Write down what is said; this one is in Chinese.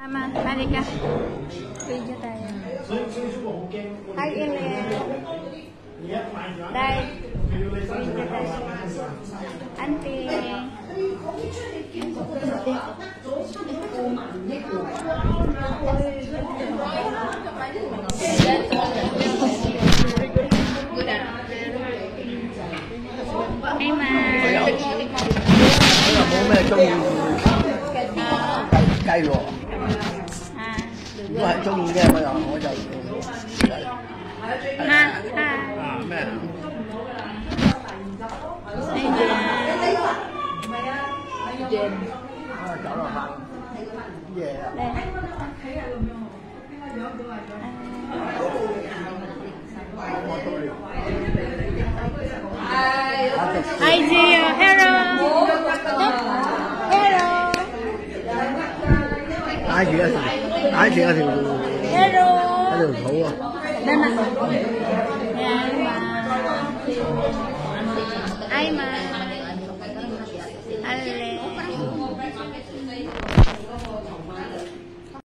妈妈，买你个，飞机带呀。还有呢，带飞机带，安平。哎妈！哎呀，我买中鸡，鸡肉。如果系中意嘅，我又我就 Ha, ha. 啊咩啊？ Ayan. 啊走落饭夜啊！ Đây. 我都嚟。 Hi, Gio. Hello. Hello. 挨住一 来一啊来一瓶 hello 来嘛来嘛来嘛 hello